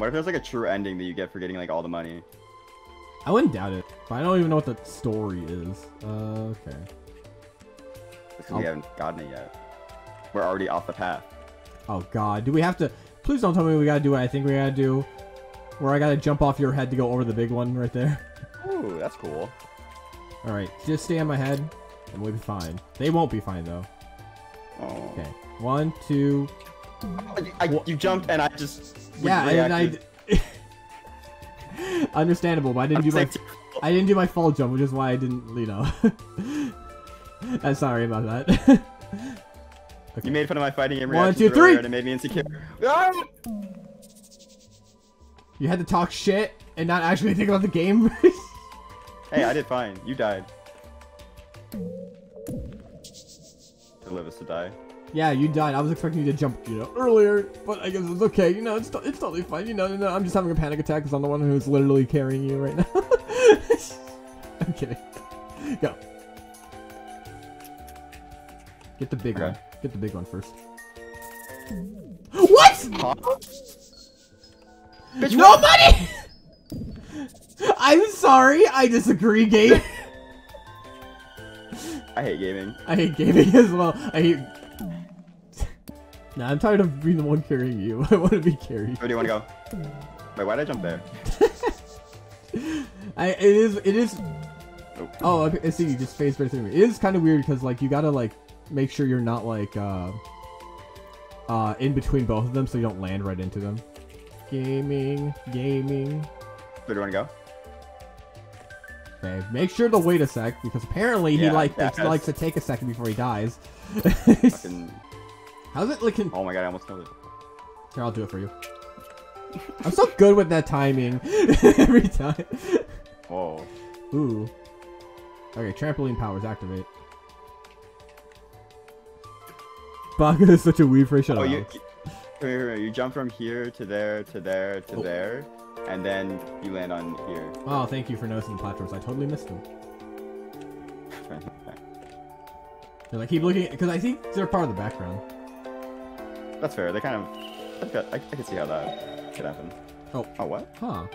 What if there's like a true ending that you get for getting like all the money? I wouldn't doubt it, but I don't even know what the story is. Uh, okay. Because we haven't gotten it yet. We're already off the path. Oh god, do we have to... Please don't tell me we gotta do what I think we gotta do. Where I gotta jump off your head to go over the big one right there. Ooh, that's cool. Alright, just stay on my head, and we'll be fine. They won't be fine, though. Oh. Okay. One, two... I, I, you jumped and I just Yeah, and I... Understandable, but I didn't do my... I didn't do my fall jump, which is why I didn't, you know. I'm sorry about that. okay. You made fun of my fighting game One, two, three! and it made me insecure. You had to talk shit and not actually think about the game? hey, I did fine. You died. To live is to die. Yeah, you died. I was expecting you to jump, you know, earlier, but I guess it's okay. You know, it's, it's totally fine. You know, no, no, I'm just having a panic attack because I'm the one who's literally carrying you right now. I'm kidding. Go. Get the big Okay. one. Get the big one first. What? Huh? Bitch, Nobody! I'm sorry. I disagree, Gabe. I hate gaming. I hate gaming as well. I hate. Nah, I'm tired of being the one carrying you. I want to be carried. Where do you want to go? Wait, why'd I jump there? I it is it is. Oh. Oh, I see. You just phased right through me. It is kind of weird because like you gotta like make sure you're not like uh uh in between both of them so you don't land right into them. Gaming, gaming. Where do you want to go? Okay, make sure to wait a sec because apparently he like yeah, likes, likes to take a second before he dies. Fucking... How's it looking? Oh my god, I almost killed it. Here, I'll do it for you. I'm so good with that timing every time. Whoa. Ooh. Okay, trampoline powers activate. Baka is such a weird phrase. Shut Oh, up. you, you, come here, here. you jump from here to there to there to Oh. there, and then you land on here. Oh, thank you for noticing the platforms. I totally missed them. They're like, keep looking, because I think they're part of the background. That's fair. They kind of. I, got, I, I can see how that could happen. Oh. Oh, what? Huh.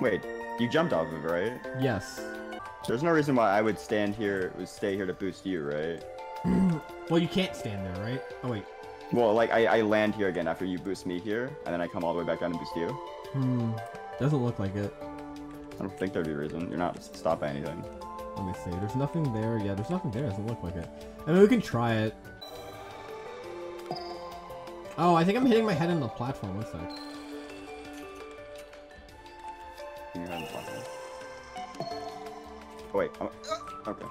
Wait, you jumped off of it, right? Yes. There's no reason why I would stand here, would stay here to boost you, right? Well, you can't stand there, right? Oh, wait. Well, like, I, I land here again after you boost me here, and then I come all the way back down and boost you. Hmm. Doesn't look like it. I don't think there'd be a reason. You're not stopped by anything. Let me see. There's nothing there. Yeah, there's nothing there. Doesn't look like it. I mean, we can try it. Oh, I think I'm hitting my head on the platform. One sec. Your head on the platform. Oh, wait. I'm... Okay.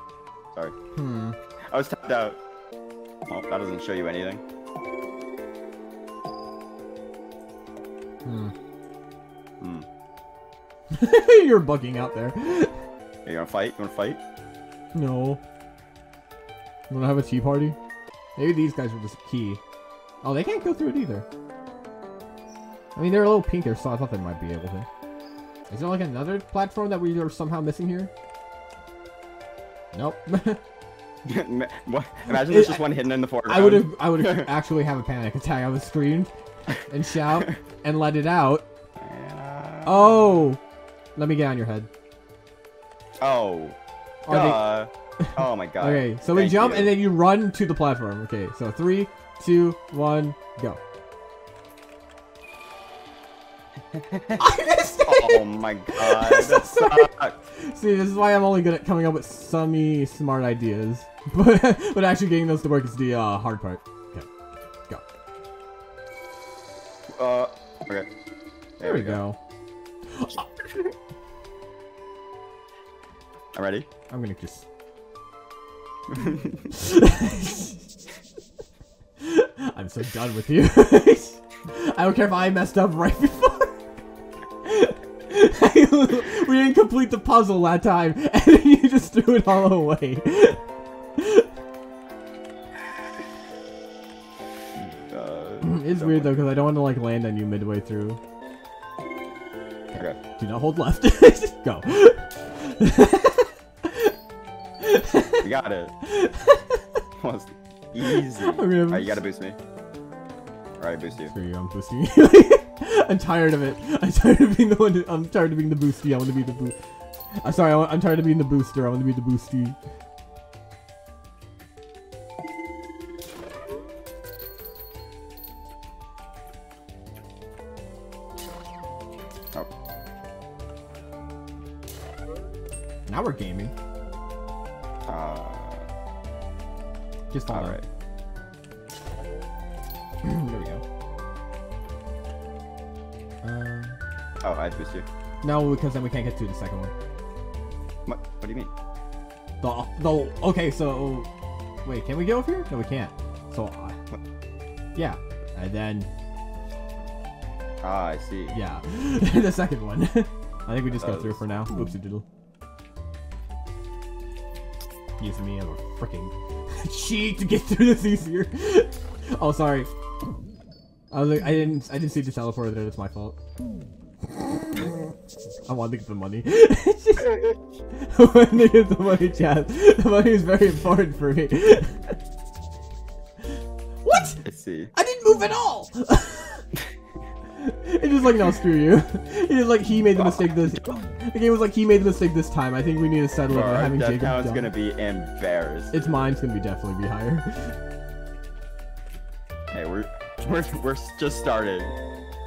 Sorry. Hmm. I was tapped out. Oh, that doesn't show you anything. Hmm. Hmm. You're bugging out there. You gonna fight? You wanna fight? No. You wanna have a tea party? Maybe these guys are just key. Oh, they can't go through it either. I mean, they're a little pink there, so I thought they might be able to. Is there like another platform that we are somehow missing here? Nope. Imagine there's just one hidden in the foreground. I would have, I would have actually have a panic attack. I would scream and shout and let it out. Oh, let me get on your head. Oh. They- Oh my god. Okay, so we jump you. and then you run to the platform. Okay, so three, two, one, go. I missed it! Oh my god. That sucked. See, this is why I'm only good at coming up with some smart ideas. But, but actually getting those to work is the uh, hard part. Okay, go. Uh. Okay. There, we go. I'm ready. I'm gonna just... I'm so done with you. I don't care if I messed up right before. we didn't complete the puzzle that time, and you just threw it all away. Uh, it's weird though, because I don't want to like land on you midway through. Okay. Do not hold left. Go. We got it. Easy. Alright, you gotta boost me. Alright, boost you. Screw you, I'm boosting you. I'm tired of it. I'm tired of being the one. To, I'm tired of being the boosty. I want to be the boo. I'm sorry. I I'm tired of being the booster. I want to be the boosty. Because then we can't get to the second one. What? What do you mean? The the okay. So wait, can we get over here? No, we can't. So uh, yeah, and then Ah, I see. yeah, the second one. I think we just go through for now. Oopsie doodle. Using me as a freaking cheat to get through this easier. oh, sorry. I was like, I didn't, I didn't see the teleporter there. That's my fault. I want to get the money. I wanted to get the money, Chad. The money is very important for me. what? I see. I didn't move at all. It's just like no, screw you. It is like he made the mistake this. The game was like he made the mistake this time. I think we need to settle it by having death Jacob. count is jump. gonna be embarrassed. It's mine's gonna be definitely be higher. Hey, we're we're we're just starting.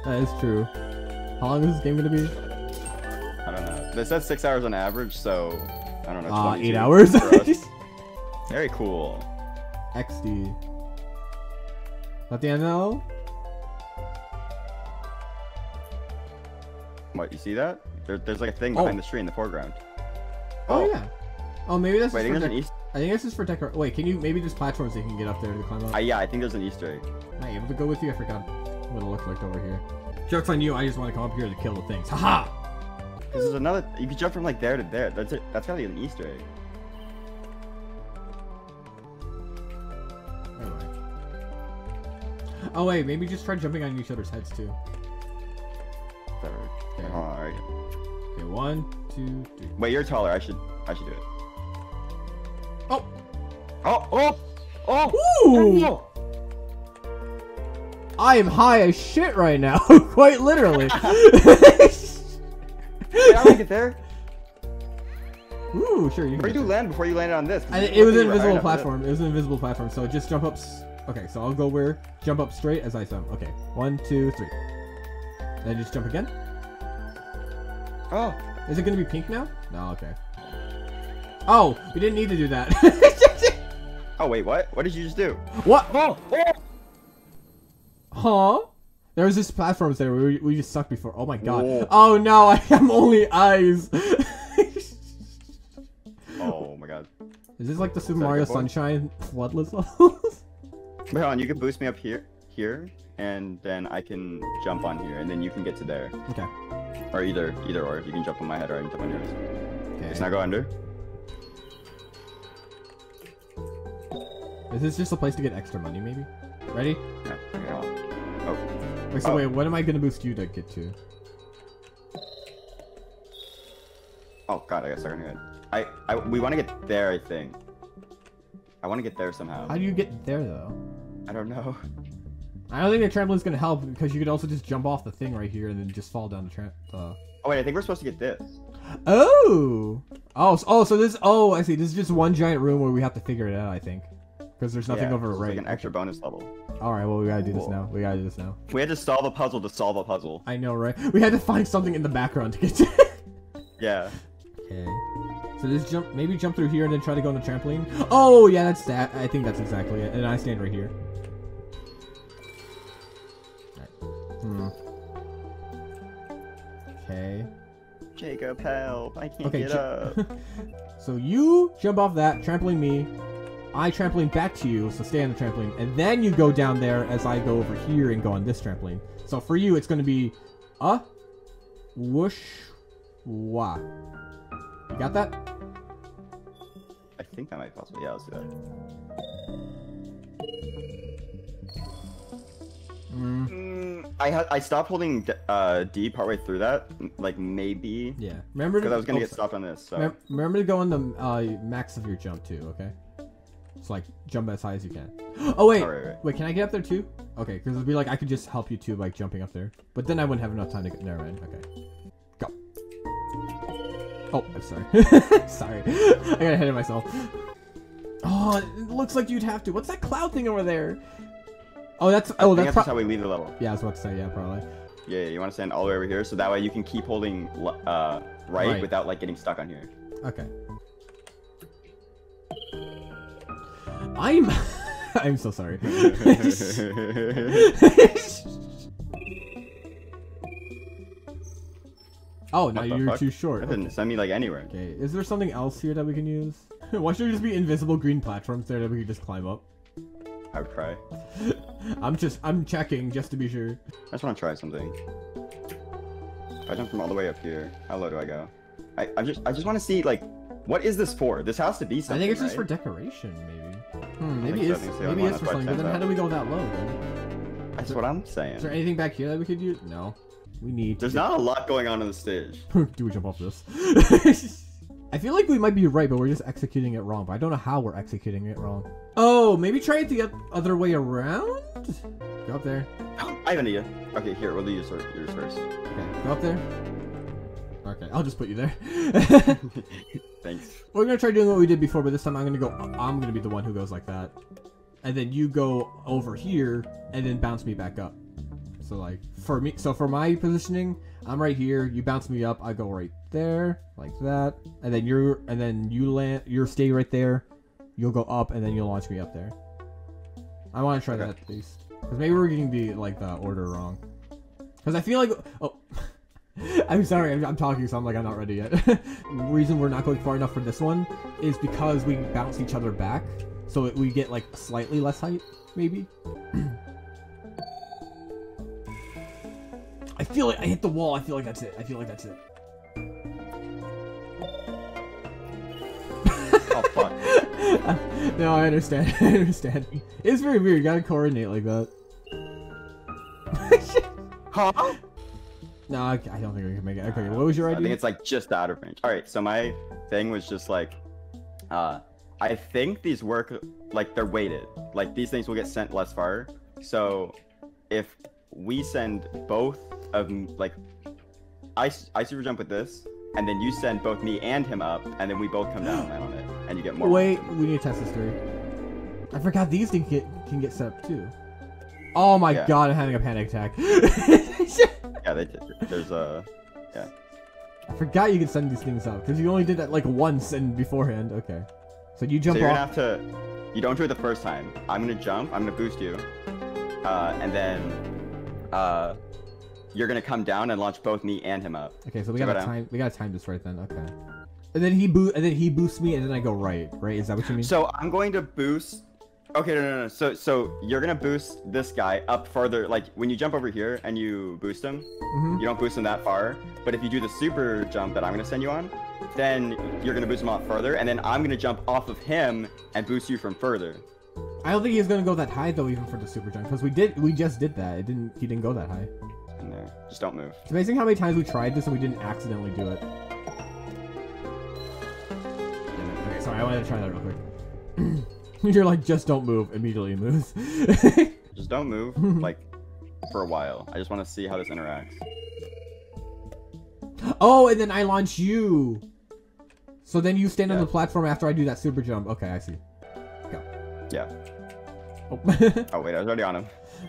that is true. How long is this game gonna be? I don't know. This says six hours on average, so I don't know. Uh, 22 eight hours. Very cool. XD. At the end though. What? You see that? There, there's like a thing Oh. behind the tree in the foreground. Oh, yeah. Oh, maybe that's Wait, I think for there's an dec- East. I think this is for decor. Wait, can you maybe there's platforms that you can get up there to climb up? Uh, yeah, I think there's an Easter egg. Am I able to go with you? I forgot what it looked like over here. Jokes on you. I just want to come up here to kill the things. Haha. This is another. You can jump from like there to there. That's it. That's gotta be an Easter egg. Anyway. Oh wait, maybe just try jumping on each other's heads too. Whatever. Okay. Hold alright. Okay, one, two, three. Wait, you're taller. I should. I should do it. Oh! Oh! Oh! Oh! Ooh! I am high as shit right now, quite literally. Wait, how do I get there? Ooh, sure, you can. Where do land before you landed on this. I, it was an like you were high invisible enough for platform. It was an invisible platform, so just jump up. Okay, so I'll go where? Jump up straight as I jump. Okay, one, two, three. Then just jump again. Oh! Is it gonna be pink now? No, okay. Oh, we didn't need to do that. Oh wait, what? What did you just do? what? Oh! oh! Huh? There was this platform there where we, we just sucked before. Oh my god. Whoa. Oh no, I am only eyes. Oh my god. Is this like the Super Mario? Sunshine FLUDD-less levels? Wait, hold on. You can boost me up here, here, and then I can jump on here, and then you can get to there, okay. or either, either or. You can jump on my head, or I can jump on yours. Okay. Let's not go under. Is this just a place to get extra money, maybe? Ready? Yeah. Okay. Oh. Wait, so Oh. wait, what am I gonna boost you to get to? Oh god, I got stuck on your head. I, I, we want to get there, I think. I want to get there somehow. How do you get there though? I don't know. I don't think the trampoline's gonna help because you could also just jump off the thing right here and then just fall down the tramp. Uh... Oh wait, I think we're supposed to get this. Oh! Oh, so, oh, so this. Oh, I see. This is just one giant room where we have to figure it out. I think because there's nothing Yeah, over right. Like an extra bonus level. All right, well we gotta do this now. We gotta do this now. We had to solve a puzzle to solve a puzzle. I know, right? We had to find something in the background to get to. Yeah. okay. So just jump, maybe jump through here and then try to go on the trampoline. Oh yeah, that's that. I think that's exactly it. And I stand right here. Hmm. Okay. Jacob, help! I can't Okay. get up. so you jump off that, trampoline me. I trampoline back to you, so stay on the trampoline, and then you go down there as I go over here and go on this trampoline. So for you, it's going to be a whoosh wah. You got that? I think that might possibly. Yeah, let's do that. Mm, Mm, I had I stopped holding d- uh, D partway through that. Like maybe yeah. Remember to because I was gonna oh, get stopped on this. So Mem- remember to go on the uh, max of your jump too. Okay. So like jump as high as you can. Oh wait, right, right. wait, can I get up there too? Okay, because it'd be like I could just help you too by jumping up there. But then I wouldn't have enough time to get there, man. Okay. Go. Oh, I'm sorry. sorry. I got ahead of myself. Oh, it looks like you'd have to. What's that cloud thing over there? Oh, that's oh, think that's, that's how we leave the level. yeah. I was about to say yeah, probably. Yeah, yeah, you want to stand all the way over here, so that way you can keep holding uh, right, Right. without like getting stuck on here. Okay. I'm I'm so sorry. oh, now you're fuck? too short. That didn't send me like anywhere. Okay, is there something else here that we can use? Why should there just be invisible green platforms there that we can just climb up? I would try. I'm just I'm checking just to be sure. I just want to try something. If I jump from all the way up here, how low do I go? I, I just I just want to see like, what is this for? This has to be something. I think it's just for decoration, maybe. Hmm, maybe it's think it's the only maybe it's for something. But then how do we go that low then? That's what I'm saying. Is there anything back here that we could use? No. We need. There's not a lot going on in the stage. Do we jump off this? I feel like we might be right, but we're just executing it wrong. But I don't know how we're executing it wrong. Oh, maybe try it the other way around? Go up there. I have an idea. Okay, here we'll do yours first. Okay, go up there. Okay, I'll just put you there. Thanks. we're gonna try doing what we did before, but this time I'm gonna go. I'm gonna be the one who goes like that, and then you go over here and then bounce me back up. So like for me, so for my positioning, I'm right here. You bounce me up. I go right there, like that, and then you're and then you land. You stay right there. You'll go up, and then you'll launch me up there. I want to try Okay. that at least, because maybe we're getting the like the order wrong. Because I feel like oh. I'm sorry, I'm, I'm talking, so I'm like I'm not ready yet. reason we're not going far enough for this one is because we bounce each other back, so it, we get like slightly less height, maybe. I feel like I hit the wall. I feel like that's it. I feel like that's it. Oh fuck. no, I understand. I understand. It's very weird. You gotta coordinate like that. Huh? No, I, I don't think we can make it. Okay, what was your idea? I think it's like just out of range. All right, so my thing was just like, uh, I think these work like they're weighted. Like these things will get sent less far. So if we send both of like, I super jump with this, and then you send both me and him up, and then we both come down and land on it, and you get more. Wait, we need to test this theory. I forgot these things get, can get set up too. Oh my Yeah. god, I'm having a panic attack. Yeah, they did. There's a. Yeah. I forgot you could send these things up because you only did that like once and beforehand. Okay, so you jump so you're off. gonna have to. You don't do it the first time. I'm gonna jump. I'm gonna boost you, uh, and then, uh, you're gonna come down and launch both me and him up. Okay, so we So gotta down. time. We gotta time this right then. Okay. And then he boot. And then he boosts me, and then I go right. Right? Is that what you mean? So I'm going to boost. Okay, no, no, no. So, so you're gonna boost this guy up further. Like when you jump over here and you boost him, Mhm. you don't boost him that far. But if you do the super jump that I'm gonna send you on, then you're gonna boost him lot further, and then I'm gonna jump off of him and boost you from further. I don't think he's gonna go that high though, even for the super jump, because we did. We just did that. It didn't. He didn't go that high. In there. Just don't move. It's amazing how many times we tried this and we didn't accidentally do it. Okay, sorry, I wanted to try that real quick. You're like, just don't move. Immediately moves. Just don't move. like for a while. I just want to see how this interacts. oh, and then I launch you. So then you stand on the platform after I do that super jump. Okay, I see. Go. Yeah. Oh. Oh wait, I was already on him.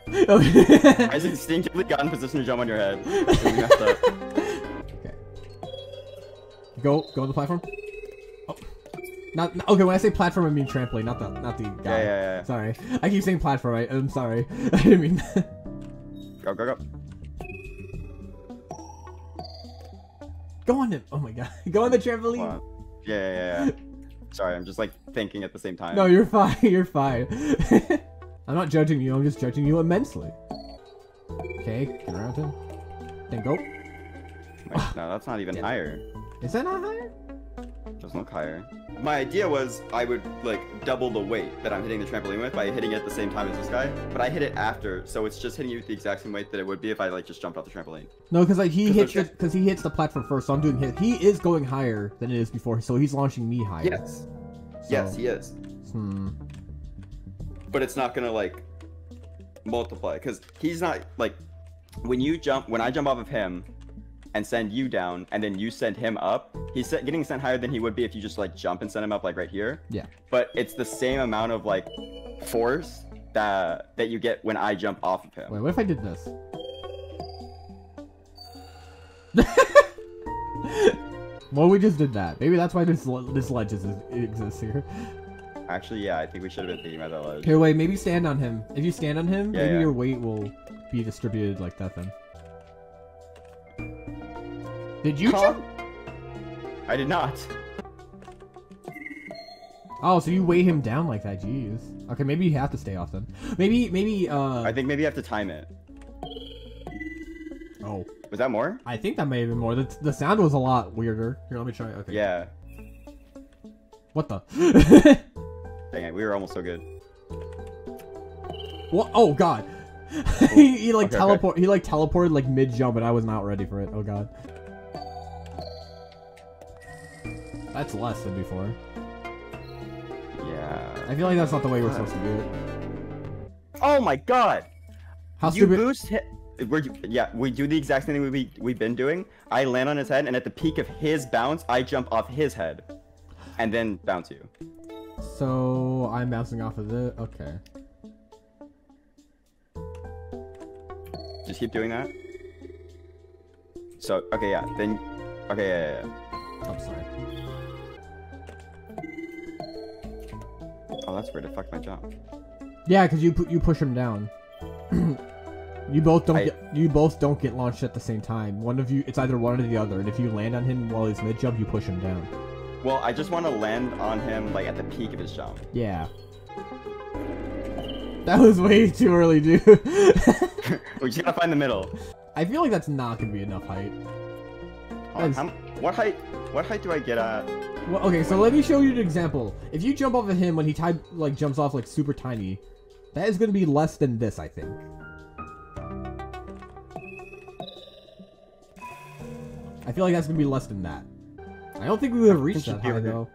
okay. I just instinctively got in position to jump on your head. Up. Go, go on the platform. Not, okay. When I say platform, I mean trampoline, not the, not the guy. Yeah, yeah, yeah. Sorry, I keep saying platform. I, I'm sorry. I didn't mean. Go, go, go. go on it. Oh my god. Go on the trampoline. Yeah, yeah, yeah, yeah. Sorry, I'm just like thinking at the same time. No, you're fine. You're fine. I'm not judging you. I'm just judging you immensely. Okay, get around him. Then go. Wait, no, that's not even higher. Is that not higher? Doesn't look higher. My idea was I would like double the weight that I'm hitting the trampoline with by hitting it at the same time as this guy, but I hit it after, so it's just hitting you with the exact same weight that it would be if I like just jumped off the trampoline. No, because like he 'Cause hits the the because he hits the platform first. So I'm doing his. He is going higher than it is before. So he's launching me higher. Yes. So- Yes, he is. Hmm. but it's not gonna like multiply because he's not like when you jump when I jump off of him and send you down and then you send him up he's getting sent higher than he would be if you just like jump and send him up like right here Yeah. but it's the same amount of like force that that you get when I jump off of him Wait, what if I did this? well, we just did that. Maybe that's why this this ledge is, exists here. actually yeah I think we should have been thinking about that ledge Here, wait. Maybe stand on him. If you stand on him, Yeah, maybe yeah. your weight will be distributed like that. Then. Did you Huh? jump? I did not Oh, so you weigh him down like that? Jeez. Okay, maybe you have to stay off then. Maybe, maybe. uh... I think maybe you have to time it Oh, was that more I think that may have been more. The, the sound was a lot weirder. Here, let me try. Okay. yeah What the? dang it we were almost so good what? Oh God. he, he like Okay, okay. teleport. He like teleported like mid jump, and I was not ready for it. Oh God. That's less than before. yeah I feel like that's not the way we're supposed to do it. oh my god How you stupid. boost hit. We're, yeah, we do the exact same thing we we've been doing. I land on his head, and at the peak of his bounce, I jump off his head, and then bounce you. So I'm bouncing off of the. Okay. Just keep doing that. So okay, yeah, then okay, yeah, yeah, yeah. I'm sorry. That's weird. It fucked my jump. Yeah, because you pu- you push him down. you both don't I- get you both don't get launched at the same time. One of you, it's either one or the other. And if you land on him while he's mid jump, you push him down. Well, I just want to land on him like at the peak of his jump. Yeah. That was way too early, dude. we just gotta find the middle. I feel like that's not gonna be enough height. Oh, on, what height? What height do I get at? Well, okay, so let me show you an example. If you jump off of him when he ty- like jumps off like super tiny, that is gonna be less than this, I think. I feel like that's gonna be less than that. I don't think we would have reached that high here. though.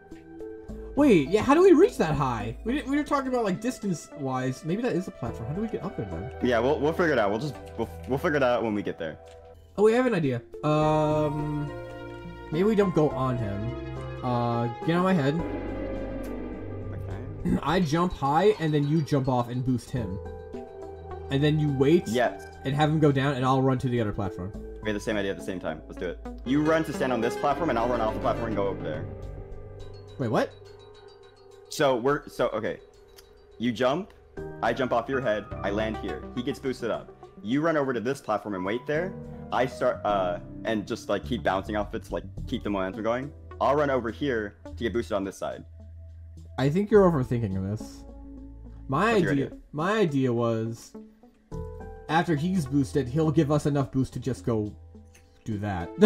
Wait, yeah, how do we reach that high? We, didn't- we were talking about like distance wise. Maybe that is a platform. How do we get up there then? Yeah, we'll we'll figure it out. We'll just we'll, we'll figure it out when we get there. Oh, wait, I have an idea. Um, maybe we don't go on him. Uh, get on my head. Okay. I jump high, and then you jump off and boost him. And then you wait Yes. and have him go down, and I'll run to the other platform. We have the same idea at the same time. Let's do it. You run to stand on this platform, and I'll run off the platform and go over there. Wait, what? So we're so okay. You jump, I jump off your head, I land here. He gets boosted up. You run over to this platform and wait there. I start uh and just like keep bouncing off it to like keep the momentum going. I'll run over here to get boosted on this side. I think you're overthinking this. My idea, idea? my idea was, after he's boosted, he'll give us enough boost to just go do that.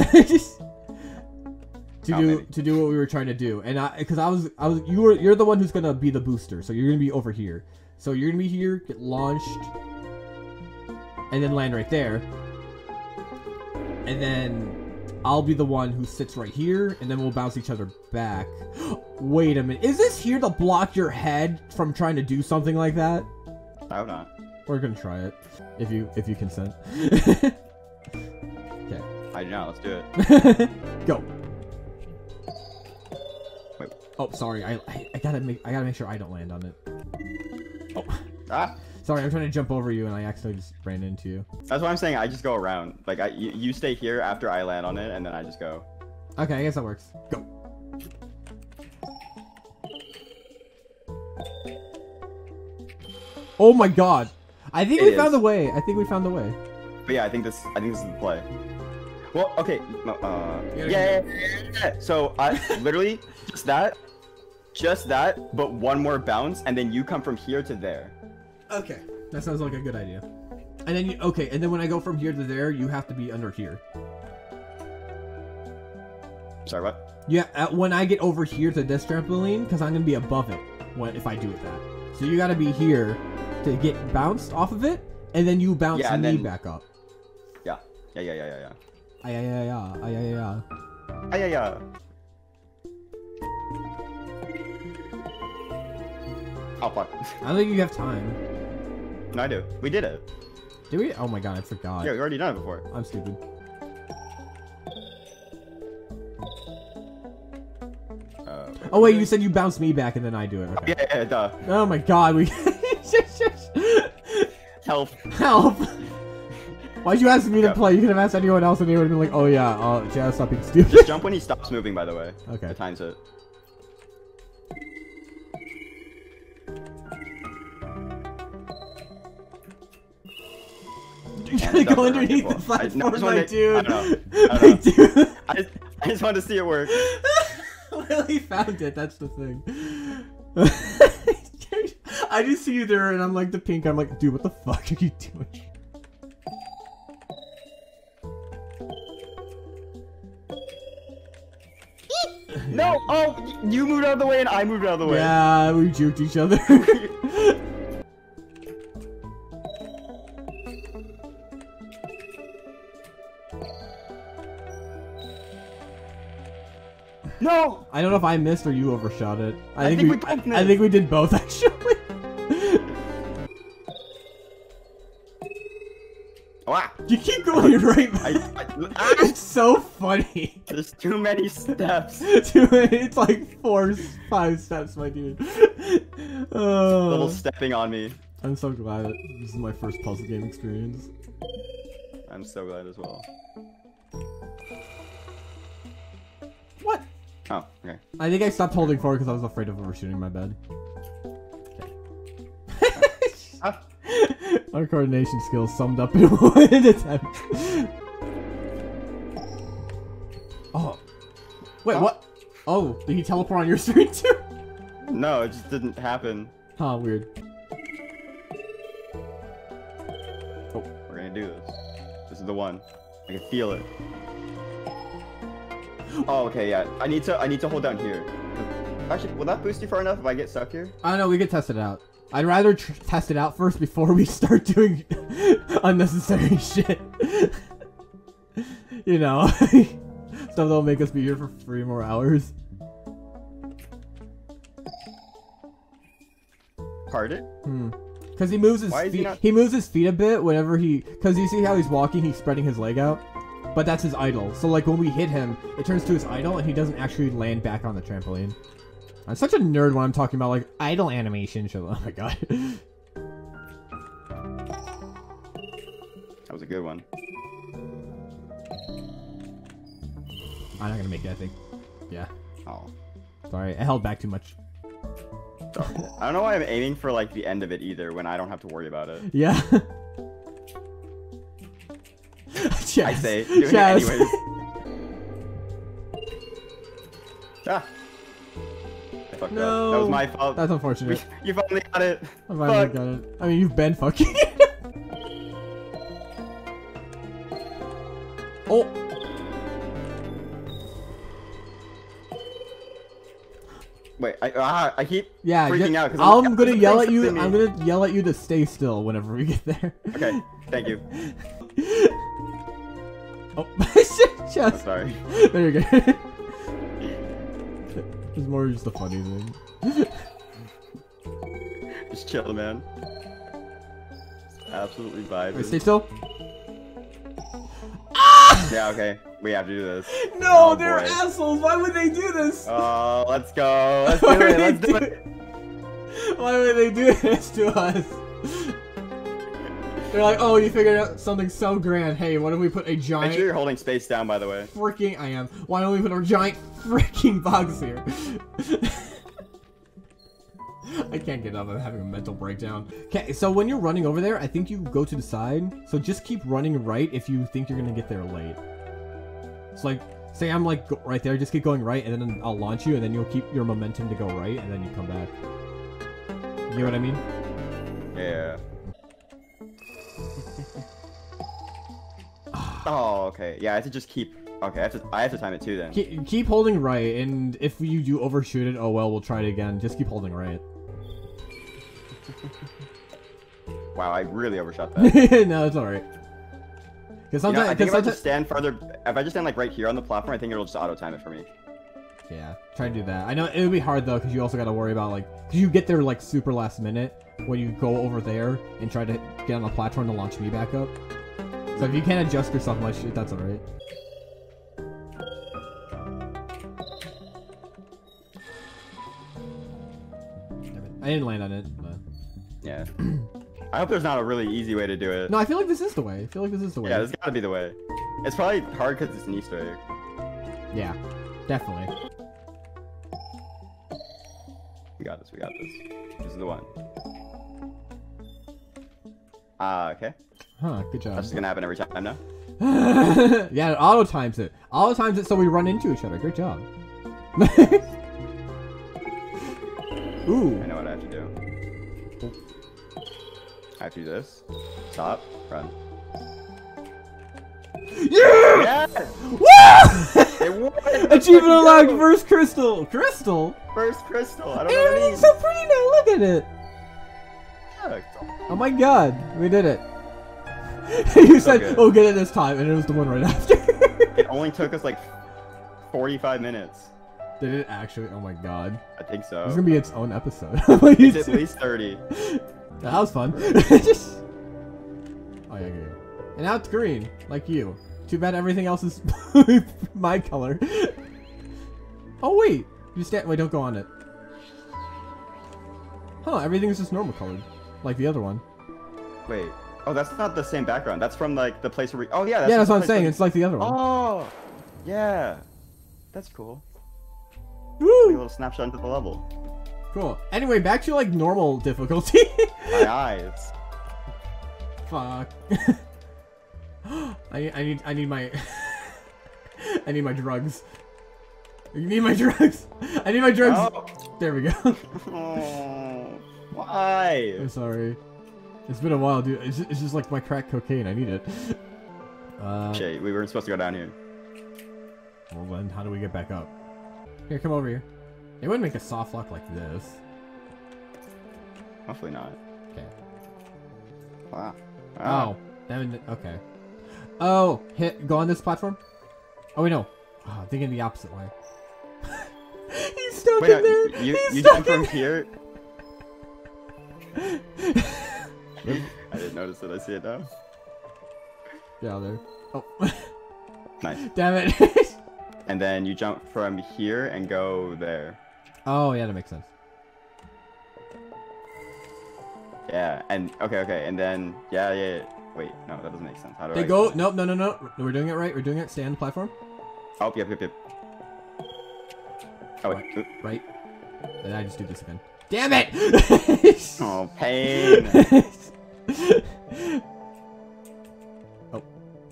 to Oh, do maybe. to do what we were trying to do, and I because I was I was you were you're the one who's gonna be the booster, so you're gonna be over here. So you're gonna be here, get launched, and then land right there, and then I'll be the one who sits right here, and then we'll bounce each other back. Wait a minute, is this here to block your head from trying to do something like that? I hope not. We're gonna try it, if you if you consent. okay, I not. Let's do it. go. Wait. Oh, sorry. I, I I gotta make I gotta make sure I don't land on it. Oh, Ah, sorry. I'm trying to jump over you, and I accidentally just ran into you. that's what I'm saying. I just go around. Like I, you, you stay here after I land on it, and then I just go. Okay, I guess that works. Go. Oh my god! I think It we found is. the way. I think we found the way. But yeah, I think this. I think this is the play. Well, okay. No, uh, yeah, yeah, yeah, yeah. So I literally just that, just that, but one more bounce, and then you come from here to there. Okay, that sounds like a good idea. And then you okay, and then when I go from here to there, you have to be under here. Sorry, what? Yeah, uh, when I get over here to this trampoline, because I'm gonna be above it when if I do it that. So you gotta be here to get bounced off of it, and then you bounce Yeah, and me then- back up. Yeah, yeah, yeah, yeah, yeah, yeah. Ah, yeah, yeah, yeah, ah, yeah, yeah, yeah. Ah, yeah, yeah. Oh fuck. I don't think you have time. No, I do. We did it. Did we? Oh my god, I forgot. Yeah, we already done it before. I'm stupid. Uh, Oh wait, you said you bounced me back and then I do it. Okay. yeah, yeah, duh. Oh my god, we Help. help. Why'd you ask me to play? You could have asked anyone else and they would have been like, oh yeah, uh, Jazz, stop being stupid. Just jump when he stops moving, by the way. Okay. The time's it. Gotta go underneath the. I- no, I platform, just my dude. I. I dude. I I just wanted to see it work. Lily found it. That's the thing. I just see you there, and I'm like the pink. I'm like, dude, what the fuck are you doing? No! Oh, you moved out of the way and I moved out of the way. Yeah, we juked each other. No! I don't know if I missed or you overshot it. I, I think, think we, we both I, I think we did both actually. Wow. you keep going right. I, back. I, ah, it's so funny. there's too many steps. Too many- it's like four, five steps, my dude. Little Oh, stepping on me. I'm so glad this is my first puzzle game experience. I'm so glad as well. Oh, okay. I think I stopped holding forward because I was afraid of overshooting my bed. Ah, Our coordination skills summed up in one attempt. Oh. Wait, Huh? what? Oh, did he teleport on your screen too? no, it just didn't happen. Huh, weird. Oh, we're gonna do this. This is the one. I can feel it. Oh, okay, yeah. I need to. I need to hold down here. Actually, will that boost you far enough if I get stuck here? I don't know, we could test it out. I'd rather tr test it out first before we start doing unnecessary shit. you know, stuff that'll make us be here for three more hours. Pardon? Hmm. Because he moves his Why is he He moves his feet a bit whenever he. Because you see how he's walking, he's spreading his leg out. But that's his idle. So like when we hit him, it turns to his idle, and he doesn't actually land back on the trampoline. I'm such a nerd when I'm talking about like idle animation. Oh my god. That was a good one. I'm not gonna make it. I think. Yeah. Oh. Sorry, I held back too much. Sorry. I don't know why I'm aiming for like the end of it either when I don't have to worry about it. Yeah. I say, doing it anyways. Ah. I fucked up. That was my fault. That's We- unfortunate. you finally got it. I finally Fuck. got it. I mean, you've been fucking. oh. Wait, I ah, I keep Yeah, freaking out because I'm gonna yell at you. I'm gonna yell at you to stay still whenever we get there. Okay, thank you. Oh, shit, I'm just sorry. there you go. it's more just a funny thing. Just chill, man. Absolutely vibing. Wait, stay still. Yeah, okay. We have to do this. No, Oh, they're boy. assholes. Why would they do this? Oh, let's go. Let's do it. Let's do do it. Why would they do this to us? They're like, oh, you figured out something so grand. Hey, why don't we put a Make giant sure you're holding space down, by the way. freaking I am. Why don't we put a giant freaking box here? I can't get up. I'm having a mental breakdown. Okay, so when you're running over there, I think you go to the side. So just keep running right if you think you're gonna get there late. It's like, say I'm like right there, just keep going right, and then I'll launch you, and then you'll keep your momentum to go right, and then you come back. You know what I mean? Yeah. Oh, okay. Yeah, I have to just keep. Okay, I have to. I have to time it too then. Keep, keep holding right, and if you do overshoot it, oh well, we'll try it again. Just keep holding right. Wow, I really overshot that. no, it's alright. Because You know, sometimes, I think if I just stand further, if I just stand like right here on the platform, I think it'll just auto time it for me. Yeah, try to do that. I know it would be hard though, because you also got to worry about like, because you get there like super last minute when you go over there and try to get on the platform to launch me back up. So if you can't adjust yourself much, that's alright. I didn't land on it. But... Yeah. I hope there's not a really easy way to do it. No, I feel like this is the way. I feel like this is the way. Yeah, this gotta be the way. It's probably hard because it's an Easter egg. Yeah, definitely. We got this, we got this. This is the one. Ah, uh, okay. Huh, good job. That's just gonna happen every time now? yeah, it auto times it. Auto times it so we run into each other. Great job. Ooh. I know what I have to do. I have to do this. Stop. Run. Yeah! Yes! Woo! Achievement unlocked! First crystal! Crystal? First crystal. I don't know what it Everything's so pretty now. Look at it. Oh my god, we did it. you said, good. "Oh, get it this time," and it was the one right after. It only took us like 45 minutes. did it actually? Oh my god, I think this so. is gonna be its own episode. It's at least 30. that was fun. Just... Oh yeah, yeah, yeah. And now it's green, like you. Too bad everything else is my color. Oh wait, you stand. Wait, don't go on it. Huh? Everything's just normal colored, like the other one. Wait. Oh, that's not the same background. That's from like the place where we. Oh yeah. That's yeah, that's what I'm saying. where- It's like the other one. Oh. Yeah. That's cool. Like a little snapshot into the level. Cool. Anyway, back to like normal difficulty. My eyes. Fuck. I need, I need, I need my, I need my drugs. You need my drugs. I need my drugs. Oh. There we go. Oh, why? I'm sorry. It's been a while, dude. It's just, it's just like my crack cocaine. I need it. Uh, Shit, we weren't supposed to go down here. well then, how do we get back up? Here, come over here. It wouldn't make a soft lock like this. Hopefully not. Okay. Wow. Oh, that okay. Oh, hit. Go on this platform. Oh wait, no. Oh, I'm thinking the opposite way. He's stuck Wait, in no, there. you, He's you stuck jump from in here? I didn't notice it. I see it now. Get out there. Oh, Nice. damn it. And then you jump from here and go there. oh yeah, that makes sense. Yeah. And okay, okay. And then yeah, yeah. yeah. Wait, no, that doesn't make sense. How do They I go. Nope, no, no, no. We're doing it right. We're doing it. Stay on the platform. Oh, yep, yep, yep. Oh wait. Oop. Right. Then I just do this again. Damn it! Oh, pain.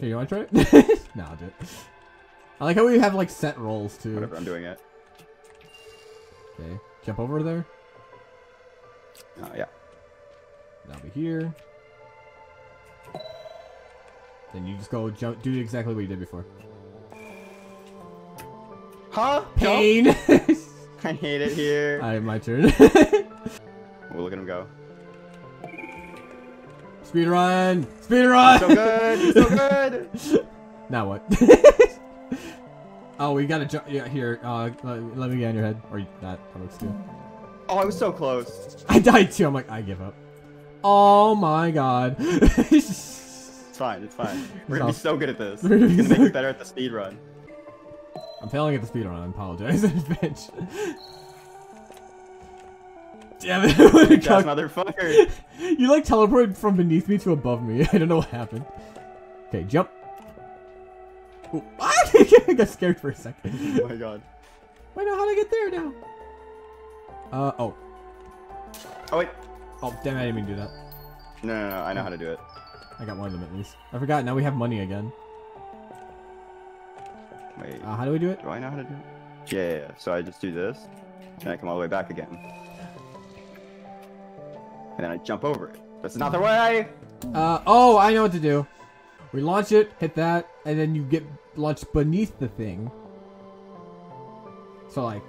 Here, you want to try it? no, I'll do it. I like how we have like set roles too. Whatever, I'm doing it. Okay. Jump over there. Oh yeah. That'll be here. Then you just go jump, do exactly what you did before. Huh? Pain! I hate it here. Alright, my turn. Oh, look at him go. Speed run! Speed run! So good. He's so good. now what? oh, we gotta jump. Yeah, here. Uh, let, let me get on your head. Or you- that. That looks good. Oh, I was so close. I died too. I'm like, I give up. Oh my god. It's fine. It's fine. We're gonna be so good at this. We're gonna be gonna make it better at the speed run. I'm failing at the speed run. I apologize in advance. Damn it. what a cock- motherfucker. you like teleported from beneath me to above me. I don't know what happened. Okay, jump. Ooh, I got scared for a second. Oh my god. Wait, no, how did I get there now? Uh, oh. Oh wait. Oh, damn it, I didn't mean to do that. No, no, no. I know how to do it. I got one of them at least. I forgot, now we have money again. Wait. Uh, how do we do it? Do I know how to do it? Yeah, yeah, yeah. So I just do this, and I come all the way back again. And then I jump over it. That's not the way! Uh, oh, I know what to do. We launch it, hit that, and then you get launched beneath the thing. So, like,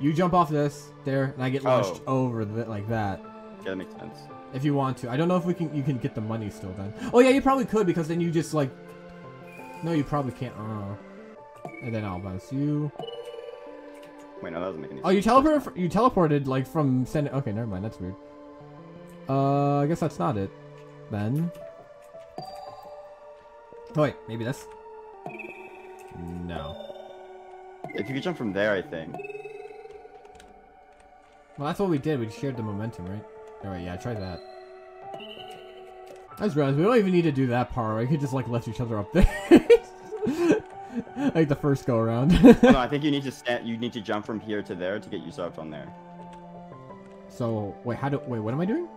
you jump off this, there, and I get launched Oh. over the, like that. Yeah, that makes sense. If you want to. I don't know if we can you can get the money still then. Oh yeah, you probably could because then you just like No, you probably can't. Uh. And then I'll bounce you. Wait, no, that doesn't make any sense. Oh, you teleported. You teleported like from send. Okay, never mind. That's weird. Uh, I guess that's not it. Then. Oh, wait, maybe this? No. If you could jump from there, I think. Well, that's what we did. We shared the momentum, right? All right, yeah, try that. I just realized we don't even need to do that part. We could just like lift each other up there, like the first go around. Oh, no, I think you need to stand. You need to jump from here to there to get yourself on there. so wait, how do wait? What am I doing?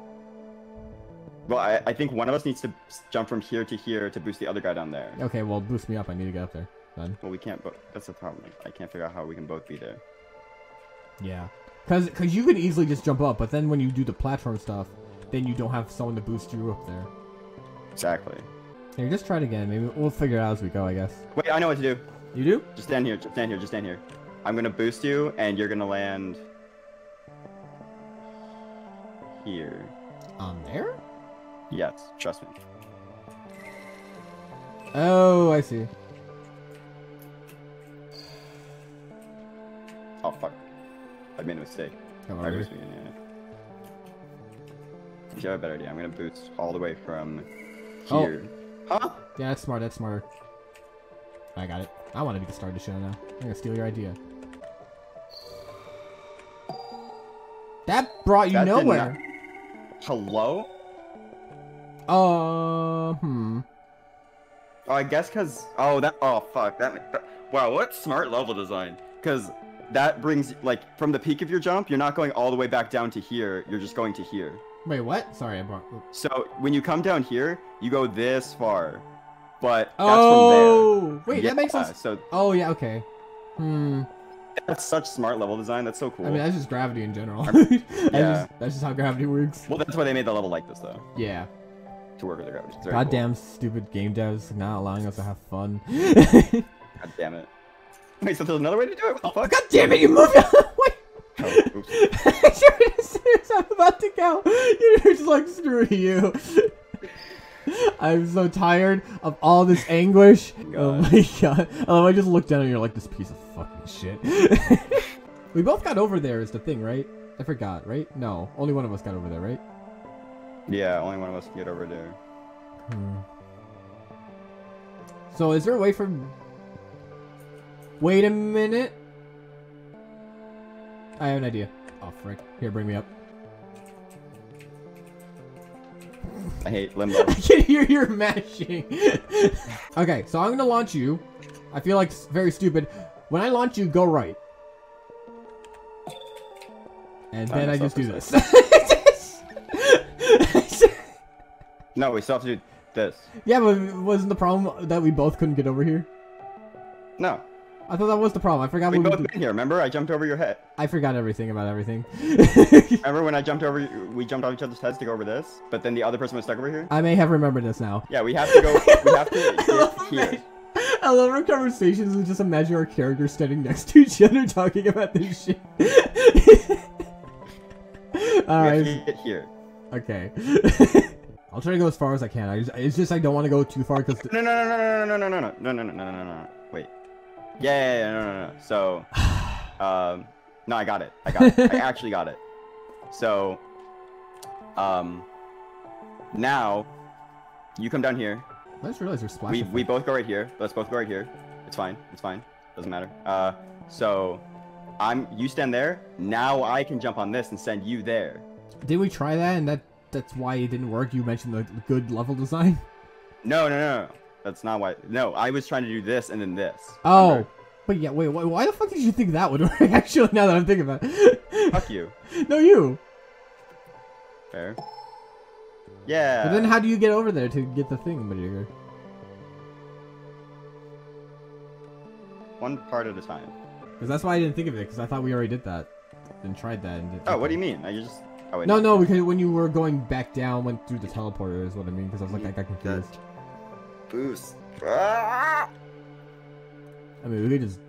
Well, I, I think one of us needs to jump from here to here to boost the other guy down there. Okay, well, boost me up. I need to get up there. Then. Well, we can't. But that's the problem. I can't figure out how we can both be there. Yeah. Cause, Cause you could easily just jump up, but then when you do the platform stuff, then you don't have someone to boost you up there. Exactly. Here, just try it again. Maybe we'll figure it out as we go, I guess. Wait, I know what to do. You do? Just stand here. Just stand here. Just stand here. I'm gonna boost you, and you're gonna land here. On there? Yes, trust me. Oh, I see. Oh fuck! I made a mistake. Come I boosted you, yeah. You have a better idea. I'm gonna boost all the way from Oh. here. Huh? Yeah, that's smart. That's smarter. I got it. I want to be the star of the show now. I'm gonna steal your idea. That brought you That nowhere. Hello? Uh, hmm. Oh, I guess because oh that oh fuck that, that wow what smart level design because that brings like from the peak of your jump you're not going all the way back down to here you're just going to here Wait, what? Sorry, I brought. so when you come down here you go this far but that's Oh, from there wait, that makes Yeah, sense. so Oh, yeah, okay. Hmm. that's such smart level design that's so cool I mean, that's just gravity in general. I'm- that's, yeah. just, that's just how gravity works. well that's why they made the level like this though Yeah. To work with the It's very cool. Goddamn stupid game devs not allowing us to have fun. God damn it wait so there's another way to do it what the oh, fuck God damn it, you moved Wait. oh, oops. sure, as I'm about to go, you're just like, screw you. I'm so tired of all this anguish. Oh my god. Oh, I just looked down and you're like, this piece of fucking shit. we both got over there is the thing, right? I forgot, right? No, only one of us got over there, right? Yeah only one of us can get over there Hmm. So is there a way for... Wait a minute. I have an idea. Oh, frick. Here, bring me up. I hate limbo I can hear your mashing. okay, so I'm gonna launch you. I feel like it's very stupid. When I launch you, go right. And then I just do this. no we still have to do this yeah, but wasn't the problem that we both couldn't get over here? no I thought that was the problem. I forgot We what both we been here. Remember, I jumped over your head. I forgot everything about everything. Remember when I jumped over? We jumped on each other's heads to go over this, but then the other person was stuck over here. I may have remembered this now. Yeah, we have to go. We have to get here. I love our conversations and just imagine our characters standing next to each other talking about this shit. We have Alright, to get here. okay. I'll try to go as far as I can. I just, it's just I don't want to go too far because No, no, no, no, no, no, no, no, no, no, no, no, no, no, no. Wait. Yeah, yeah, yeah, no, no, no. So, um, no, I got it. I got it. I actually got it. So, um, now you come down here. I just realized there's splash. We we both go right here. Let's both go right here. It's fine. It's fine. Doesn't matter. Uh, so I'm you stand there. Now I can jump on this and send you there. Did we try that and that that's why it didn't work? You mentioned the good level design. No, no, no. That's not why. No, I was trying to do this and then this. Oh, Remember? but yeah, wait, why, why the fuck did you think that would work? Actually, now that I'm thinking about it. Fuck you. no, you. Fair. Yeah. But then how do you get over there to get the thing, Majigger? One part at a time. Because that's why I didn't think of it. Because I thought we already did that and tried that. And did Oh, what do you mean? I just. No, no, because when you were going back down, went through the teleporter is what I mean. Because I was like, I got confused. Boost. Ah! I mean, we could just.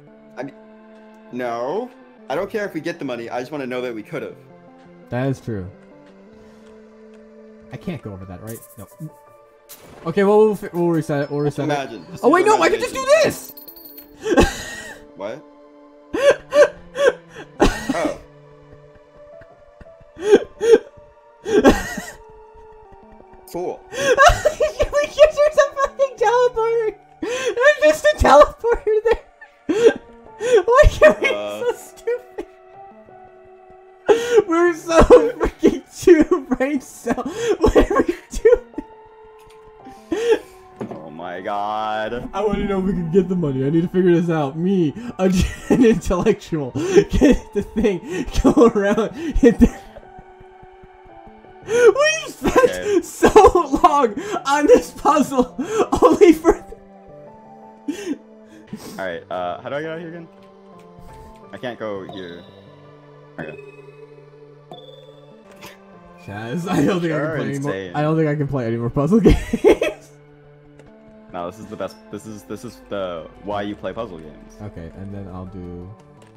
No. I don't care if we get the money. I just want to know that we could have. That is true. I can't go over that, right? No. Okay, well, we'll, we'll reset it. We'll reset it. Imagine. Just Oh wait, no! I can just do this. What? Cool. we just there's a fucking teleporter. There's just a teleporter there. Why are we Uh. so stupid? We're so freaking two brain cell. What are we doing? Oh my god. I want to know if we can get the money. I need to figure this out. Me, a, an intellectual, get the thing, go around, hit the. We spent Okay. so long on this puzzle, only for. Alright, uh, how do I get out of here again? I can't go here. Okay. Chaz, I don't think I can play anymore. I don't think I can play any more puzzle games. No, this is the best. This is this is the why you play puzzle games. okay, and then I'll do.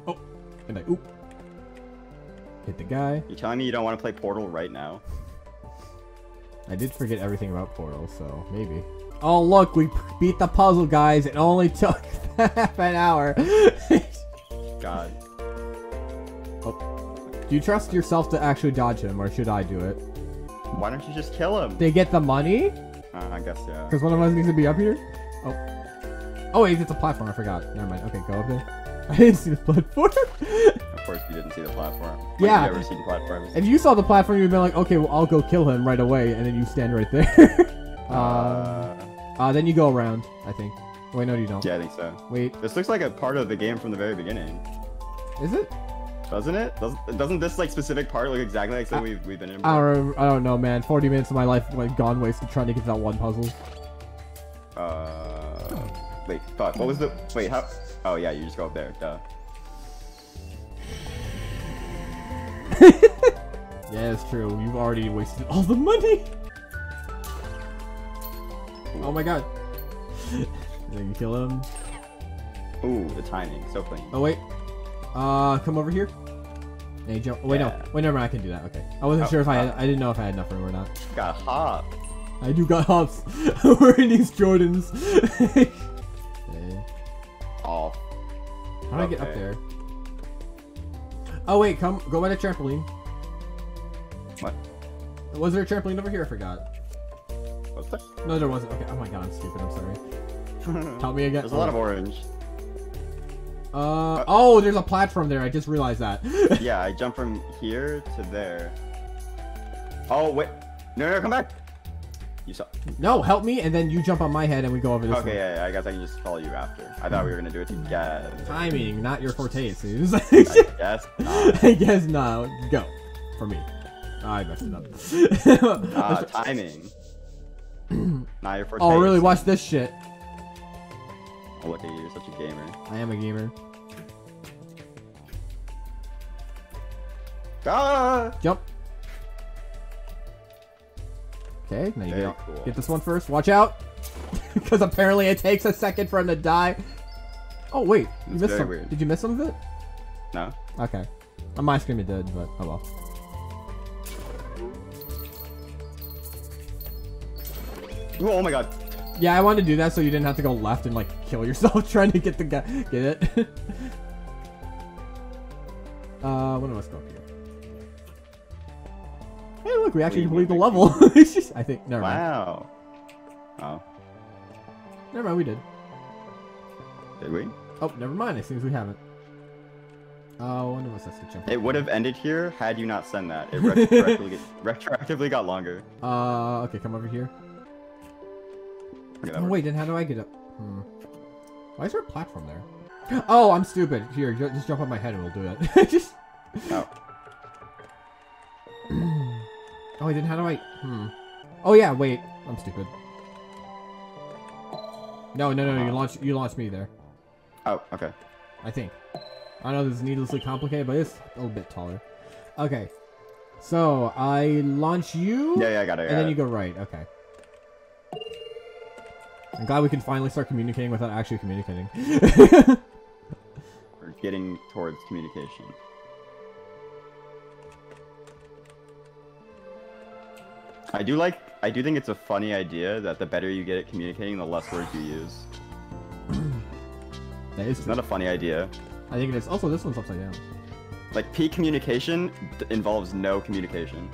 Oh, and I oop. Hit the guy. You telling me you don't want to play Portal right now? I did forget everything about Portal, so maybe. Oh look, we beat the puzzle, guys. It only took half an hour. God. Oh. do you trust yourself to actually dodge him, or should I do it? Why don't you just kill him? They get the money? Uh, I guess yeah. Because one of us needs to be up here? Oh. Oh wait, it's a platform, I forgot. Never mind. Okay, go up there. I didn't see the platform. Course you didn't see the platform. When Yeah. Have you ever seen platforms? if you saw the platform, you'd been like, okay, well, I'll go kill him right away, and then you stand right there. um, Uh, uh, then you go around, I think. Wait, no, you don't. yeah, I think so. Wait, This looks like a part of the game from the very beginning, is it? doesn't it? Doesn't, doesn't this like specific part look exactly like I- something we've, we've been in? I don't, I don't know, man. 40 minutes of my life went gone wasted trying to get that one puzzle. Uh, wait, fuck. What was the? Wait, how? Oh yeah, you just go up there. Duh. Yeah, it's true. You've already wasted all the money. Oh my god. And then you kill him. Ooh, the timing, so clean. Oh wait. Uh, come over here. And you jump. Oh, wait, Yeah. no. Wait, never mind. I can do that. Okay. I wasn't Oh, sure if I had. I didn't know if I had enough room or not. Got hop. I do got hops. Wearing these Jordans. okay. Off. How do I get up there? Oh wait, come go by the trampoline. What? Was there a trampoline over here? I forgot. What's that? No, there wasn't. Okay. Oh my god, I'm stupid. I'm sorry. Help me again. There's a lot of orange. Uh oh, there's a platform there. I just realized that. Yeah, I jumped from here to there. Oh wait, no, no, come back. No, help me, and then you jump on my head, and we go over this. Okay, yeah, yeah, I guess I can just follow you after. I thought we were gonna do it together. Timing, not your forte, seems. I guess not. I guess not. Go. For me. I messed it up. Uh, timing. not your first. oh, really? Watch this shit. Oh, look at you, you're such a gamer. I am a gamer. Ah! Jump. Okay, now you Very get, cool. get this one first. Watch out. Because apparently it takes a second for him to die. Oh, wait. You That's missed some. weird. Did you miss some of it? No. Okay. On my screen it did, but oh well. Ooh, oh my god. Yeah, I wanted to do that so you didn't have to go left and like kill yourself trying to get the guy. Get it? uh, when am I supposed to go? Hey, look, we actually completed the level. It's just- I think. Never mind. Wow. Oh, Never mind. We did. did we? Oh, never mind. It seems we haven't. Oh, I wonder what's this to jump. It would have ended here had you not sent that. It retroactively, retroactively got longer. Uh, okay, come over here. Okay, Oh, wait, then how do I get up? Hmm. Why is there a platform there? Oh, I'm stupid. Here, just jump on my head and we'll do it. just. Oh. Wait, then how do I? Hmm. Oh yeah, wait. I'm stupid. No, no, no, no. You Uh. launch. You launched me there. Oh, okay. I think. I know this is needlessly complicated, but it's a little bit taller. Okay. So I launch you. Yeah, yeah, I got it. I And got then it. you go right. Okay. I'm glad we can finally start communicating without actually communicating. We're getting towards communication. I do like. I do think it's a funny idea that the better you get at communicating, the less words you use. that is It's not a funny idea. I think it is. Also, this one's upside down. Like peak communication d- involves no communication.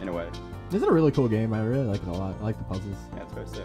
In a way. This is a really cool game. I really like it a lot. I like the puzzles. Yeah, it's very sick.